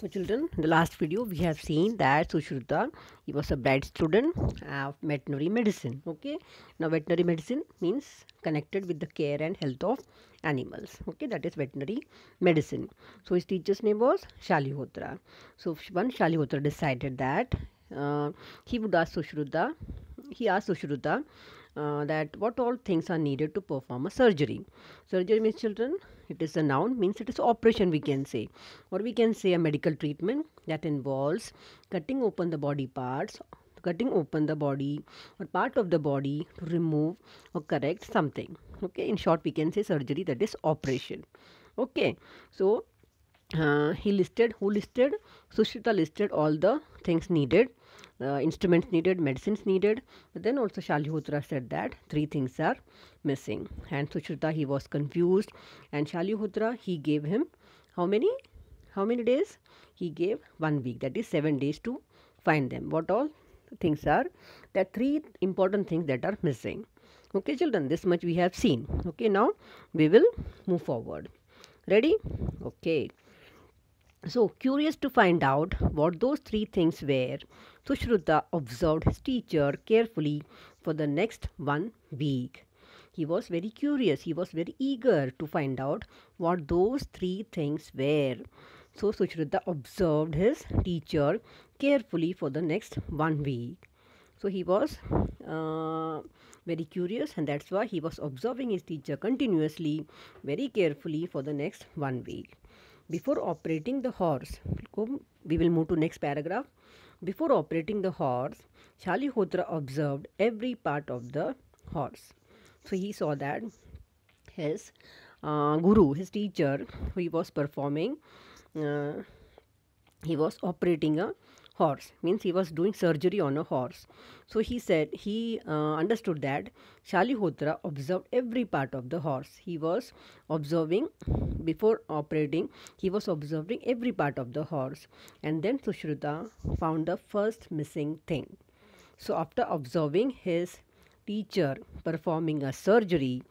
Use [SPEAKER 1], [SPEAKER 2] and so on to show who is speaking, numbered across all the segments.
[SPEAKER 1] So children, in the last video we have seen that Sushruta, he was a bright student of veterinary medicine. Okay. Now veterinary medicine means connected with the care and health of animals. Okay. That is veterinary medicine. So his teacher's name was Shalihotra. So one Shalihotra decided that uh, he would ask Sushruta, he asked Sushruta uh, that what all things are needed to perform a surgery. Surgery means children, it is a noun, means it is operation we can say. Or we can say a medical treatment that involves cutting open the body parts, cutting open the body or part of the body to remove or correct something. Okay, in short we can say surgery that is operation. Okay, so uh, he listed who listed Sushruta listed all the things needed uh, instruments needed medicines needed but then also Shalihotra said that three things are missing. And Sushruta he was confused. And Shalihotra he gave him how many? How many days? He gave one week that is seven days to find them. What all things are? There are three important things that are missing. Okay children this much we have seen. Okay now we will move forward. Ready? Okay so, curious to find out what those three things were, Sushruta observed his teacher carefully for the next one week. He was very curious, he was very eager to find out what those three things were. So, Sushruta observed his teacher carefully for the next one week. So, he was uh, very curious, and that's why he was observing his teacher continuously, very carefully for the next one week before operating the horse we will move to next paragraph. Before operating the horse Shalihotra observed every part of the horse. So he saw that his uh, guru his teacher he was performing uh, he was operating a horse means he was doing surgery on a horse. So he said he uh, understood that shalihotra observed every part of the horse. He was observing before operating he was observing every part of the horse. And then sushruta found the first missing thing. So after observing his teacher performing a surgery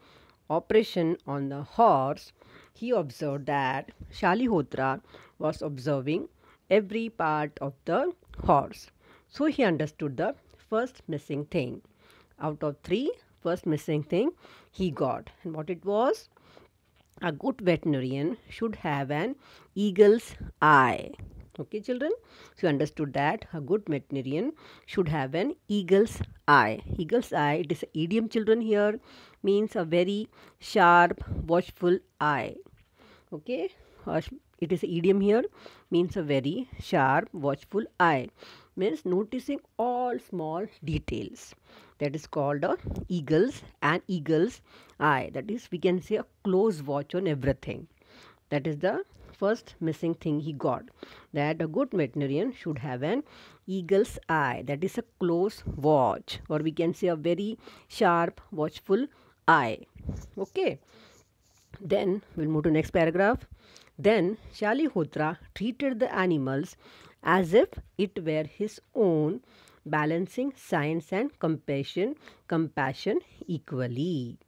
[SPEAKER 1] operation on the horse he observed that shalihotra was observing every part of the horse. So he understood the first missing thing. Out of three, first missing thing he got. And what it was? A good veterinarian should have an eagle's eye. Okay, children? So you understood that a good veterinarian should have an eagle's eye. Eagle's eye, it is an idiom, children, here, means a very sharp, watchful eye. Okay? It is idiom here means a very sharp watchful eye. Means noticing all small details. That is called a eagle's and eagle's eye. That is we can say a close watch on everything. That is the first missing thing he got that a good veterinarian should have an eagle's eye. That is a close watch or we can say a very sharp watchful eye. Okay. Then we'll move to next paragraph then Shalihotra treated the animals as if it were his own, balancing science and compassion, compassion equally.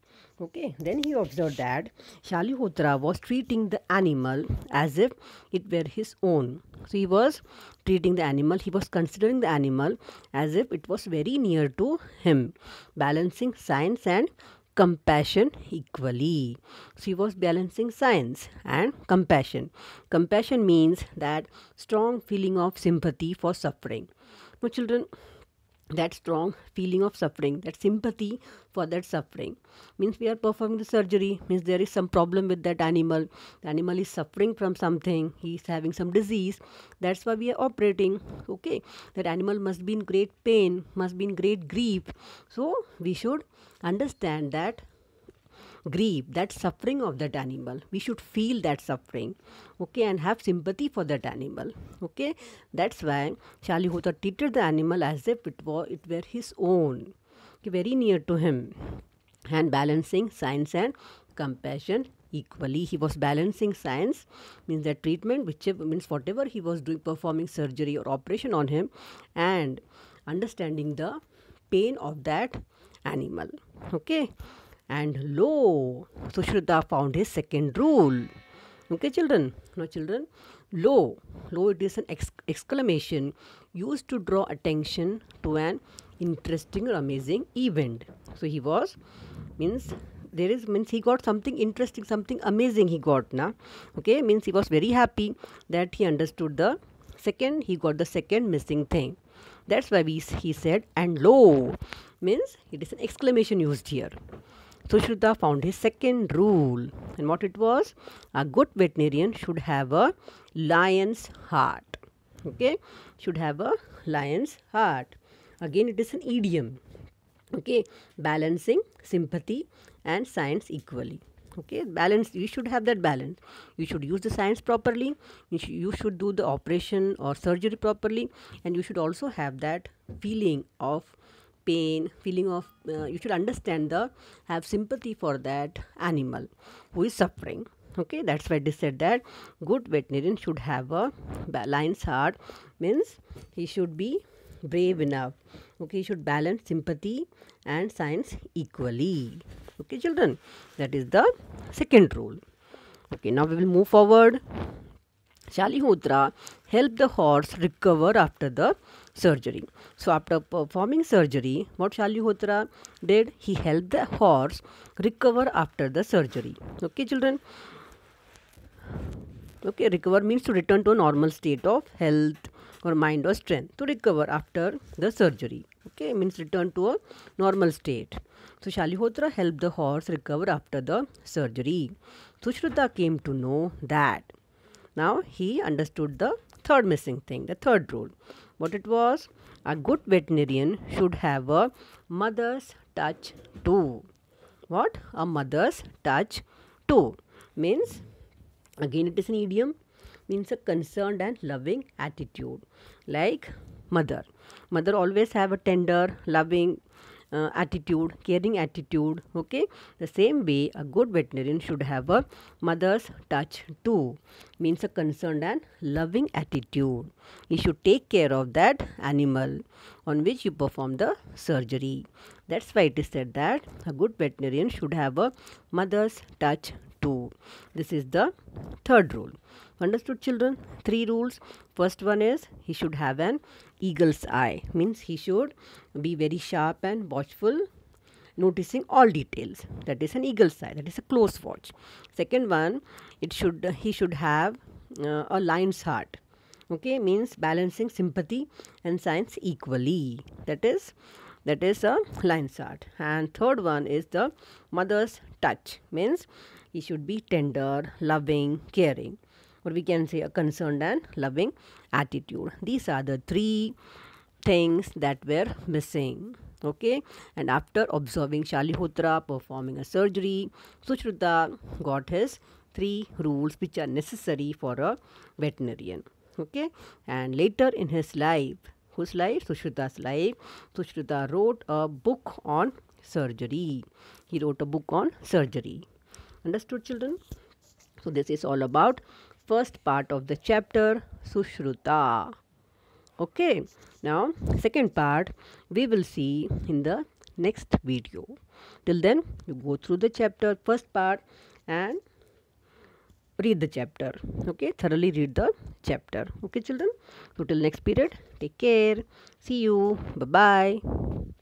[SPEAKER 1] Okay, then he observed that Shalihotra was treating the animal as if it were his own. So he was treating the animal, he was considering the animal as if it was very near to him, balancing science and compassion equally. She was balancing science and compassion. Compassion means that strong feeling of sympathy for suffering. My children, that strong feeling of suffering, that sympathy for that suffering means we are performing the surgery, means there is some problem with that animal. The animal is suffering from something, he is having some disease. That's why we are operating. Okay, that animal must be in great pain, must be in great grief. So we should understand that grief that suffering of that animal. We should feel that suffering okay and have sympathy for that animal okay? That's why Shalihotra treated the animal as if it were it were his own okay, very near to him. And balancing science and compassion equally. He was balancing science means that treatment which means whatever he was doing performing surgery or operation on him and understanding the pain of that animal okay and lo sushruta found his second rule Okay, children. Now, children, lo, lo, it is an ex- exclamation used to draw attention to an interesting or amazing event. So, he was, means there is means he got something interesting something amazing he got now okay means he was very happy that he understood the second he got the second missing thing that's why we he said and lo means it is an exclamation used here Sushruta found his second rule. And what it was? A good veterinarian should have a lion's heart. Okay? Should have a lion's heart. Again it is an idiom. Okay? Balancing sympathy and science equally. Okay? Balance you should have that balance. You should use the science properly. You, sh- you should do the operation or surgery properly. And you should also have that feeling of pain feeling of uh, you should understand the have sympathy for that animal who is suffering. Okay that's why they said that good veterinarian should have a balanced heart means he should be brave enough. Okay he should balance sympathy and science equally. Okay children that is the second rule. Okay now we will move forward Shalihotra helped the horse recover after the surgery. So after performing surgery, what Shalihotra did? He helped the horse recover after the surgery. Okay, children. Okay, recover means to return to a normal state of health or mind or strength to recover after the surgery. Okay, means return to a normal state. So Shalihotra helped the horse recover after the surgery. Sushruta came to know that. Now he understood the third missing thing, the third rule. What it was? A good veterinarian should have a mother's touch too. What? A mother's touch too. Means again it is an idiom means a concerned and loving attitude like mother mother always have a tender loving uh, attitude caring attitude okay? The same way a good veterinarian should have a mother's touch too. Means a concerned and loving attitude. He should take care of that animal on which you perform the surgery. That's why it is said that a good veterinarian should have a mother's touch too. This is the third rule. Understood children? Three rules. First one is he should have an eagle's eye. Means he should be very sharp and watchful noticing all details. That is an eagle's eye. That is a close watch. Second one, it should he should have uh, a lion's heart. Okay, means balancing sympathy and science equally. That is that is a lion's heart. And third one is the mother's touch. Means he should be tender, loving, caring, or we can say a concerned and loving attitude. These are the three things that were missing. Okay, and after observing Shalihotra performing a surgery, Sushruta got his three rules which are necessary for a veterinarian. Okay, and later in his life, whose life? Sushruta's life, Sushruta wrote a book on surgery. He wrote a book on surgery. Understood, children? So, this is all about first part of the chapter Sushruta. Okay, now, second part we will see in the next video. Till then, you go through the chapter, first part, and read the chapter. Okay, thoroughly read the chapter. Okay, children? So, till next period, take care. See you. Bye bye.